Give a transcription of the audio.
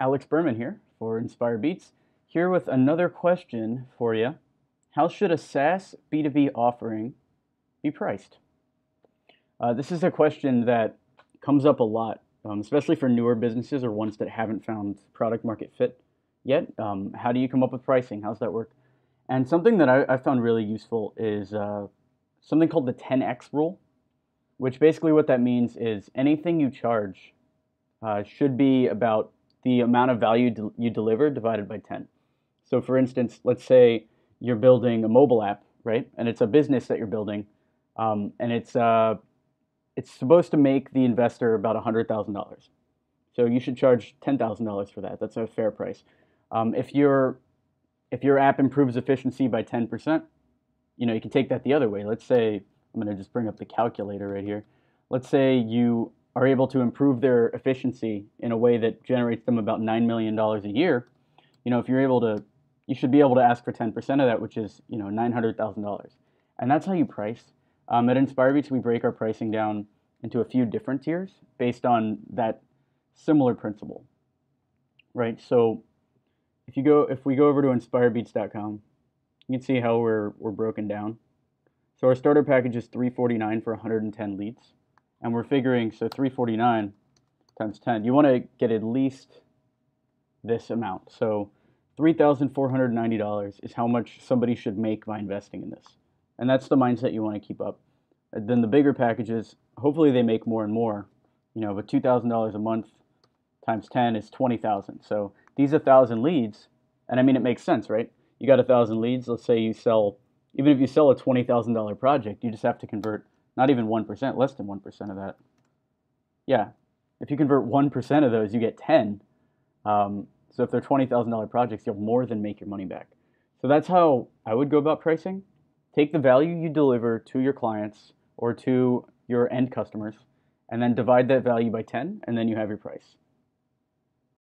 Alex Berman here for Inspire Beats, here with another question for you. How should a SaaS B2B offering be priced? Uh, this is a question that comes up a lot, um, especially for newer businesses or ones that haven't found product market fit yet. Um, how do you come up with pricing? How's that work? And something that I, I found really useful is uh, something called the 10x rule, which basically what that means is anything you charge uh, should be about the amount of value you deliver divided by 10. So, for instance, let's say you're building a mobile app, right? And it's a business that you're building, um, and it's uh, it's supposed to make the investor about $100,000. So you should charge $10,000 for that. That's a fair price. Um, if your if your app improves efficiency by 10%, you know, you can take that the other way. Let's say I'm going to just bring up the calculator right here. Let's say you are able to improve their efficiency in a way that generates them about $9 million a year, you know, if you're able to, you should be able to ask for 10% of that, which is, you know, $900,000. And that's how you price. Um, at InspireBeats, we break our pricing down into a few different tiers based on that similar principle, right? So if you go, if we go over to inspirebeats.com, you can see how we're, we're broken down. So our starter package is 349 for 110 leads and we're figuring, so 349 times 10, you want to get at least this amount. So $3,490 is how much somebody should make by investing in this. And that's the mindset you want to keep up. Then the bigger packages, hopefully they make more and more, you know, but $2,000 a month times 10 is 20,000. So these 1,000 leads, and I mean, it makes sense, right? You got 1,000 leads, let's say you sell, even if you sell a $20,000 project, you just have to convert not even 1%, less than 1% of that. Yeah, if you convert 1% of those, you get 10. Um, so if they're $20,000 projects, you'll more than make your money back. So that's how I would go about pricing. Take the value you deliver to your clients or to your end customers, and then divide that value by 10, and then you have your price.